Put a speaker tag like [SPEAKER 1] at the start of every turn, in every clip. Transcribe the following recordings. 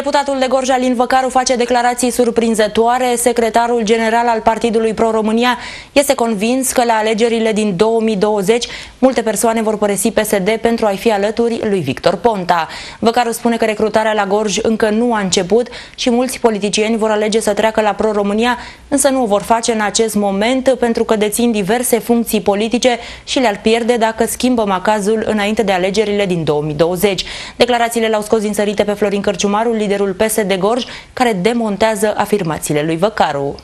[SPEAKER 1] Deputatul de Gorj Alin Văcaru face declarații surprinzătoare. Secretarul general al Partidului Pro-România este convins că la alegerile din 2020 multe persoane vor părăsi PSD pentru a-i fi alături lui Victor Ponta. Văcaru spune că recrutarea la Gorj încă nu a început și mulți politicieni vor alege să treacă la Pro-România, însă nu o vor face în acest moment pentru că dețin diverse funcții politice și le-ar pierde dacă schimbă macazul înainte de alegerile din 2020. Declarațiile l-au scos din sărite pe Florin Cărciumarul, liderul PSD Gorj, care demontează afirmațiile lui Văcaru.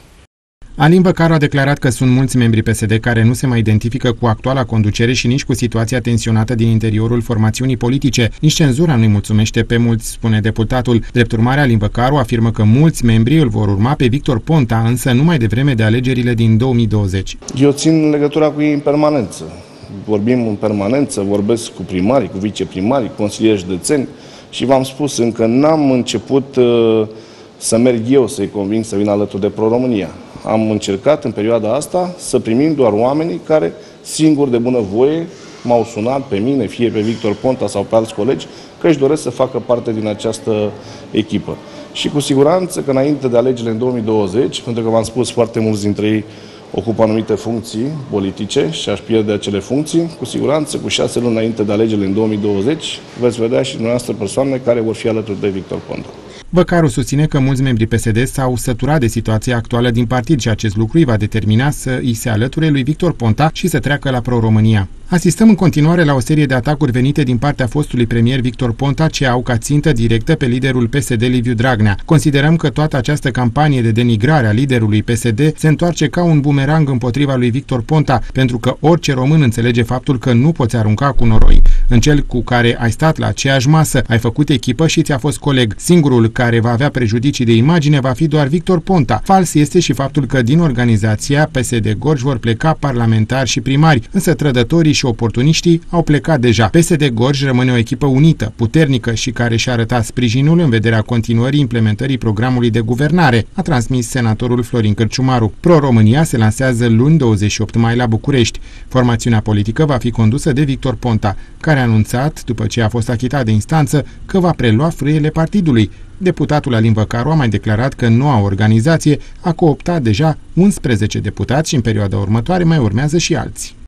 [SPEAKER 2] Alin Băcaru a declarat că sunt mulți membri PSD care nu se mai identifică cu actuala conducere și nici cu situația tensionată din interiorul formațiunii politice. Nici cenzura nu-i mulțumește pe mulți, spune deputatul. Drept urmare, Alin Băcaru afirmă că mulți membri îl vor urma pe Victor Ponta, însă numai de vreme de alegerile din 2020.
[SPEAKER 3] Eu țin legătura cu ei în permanență. Vorbim în permanență, vorbesc cu primarii, cu viceprimarii, consilieri județeni, și v-am spus, încă n-am început uh, să merg eu să-i conving să vină alături de Pro-România. Am încercat în perioada asta să primim doar oamenii care, singuri de bună voie, m-au sunat pe mine, fie pe Victor Ponta sau pe alți colegi, că își doresc să facă parte din această echipă. Și cu siguranță că înainte de alegerile în 2020, pentru că v-am spus foarte mulți dintre ei ocupă anumite funcții politice și aș pierde acele funcții, cu siguranță, cu șase luni înainte de alegerile în 2020, veți vedea și dumneavoastră persoane care vor fi alături de Victor Ponta.
[SPEAKER 2] Băcaru susține că mulți membri PSD s-au săturat de situația actuală din partid și acest lucru îi va determina să îi se alăture lui Victor Ponta și să treacă la Pro-România. Asistăm în continuare la o serie de atacuri venite din partea fostului premier Victor Ponta ce au ca țintă directă pe liderul PSD Liviu Dragnea. Considerăm că toată această campanie de denigrare a liderului PSD se întoarce ca un bumerang împotriva lui Victor Ponta, pentru că orice român înțelege faptul că nu poți arunca cu noroi. În cel cu care ai stat la aceeași masă, ai făcut echipă și ți-a fost coleg. Singurul care va avea prejudicii de imagine va fi doar Victor Ponta. Fals este și faptul că din organizația PSD Gorj vor pleca parlamentari și primari, însă trădătorii și oportuniștii au plecat deja. PSD Gorj rămâne o echipă unită, puternică și care și-a arătat sprijinul în vederea continuării implementării programului de guvernare, a transmis senatorul Florin Cărciumaru. Pro-România se lansează luni 28 mai la București. Formațiunea politică va fi condusă de Victor Ponta, care a anunțat, după ce a fost achitat de instanță, că va prelua frâiele partidului. Deputatul Alin Văcaru a mai declarat că noua organizație a cooptat deja 11 deputați și în perioada următoare mai urmează și alții.